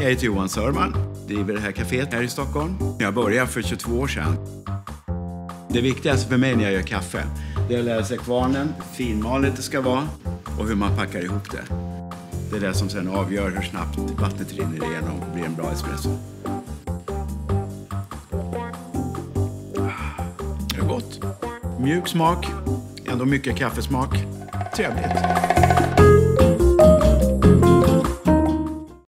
Jag heter Johan Sörman, driver det här kaféet här i Stockholm. Jag började för 22 år sedan. Det viktigaste för mig när jag gör kaffe, det är att lära sig kvarnen, hur finmalet det ska vara och hur man packar ihop det. Det är det som sen avgör hur snabbt vattnet rinner igenom och blir en bra espresso. Ah, det är gott. Mjuk smak, ändå mycket kaffesmak. Trevligt.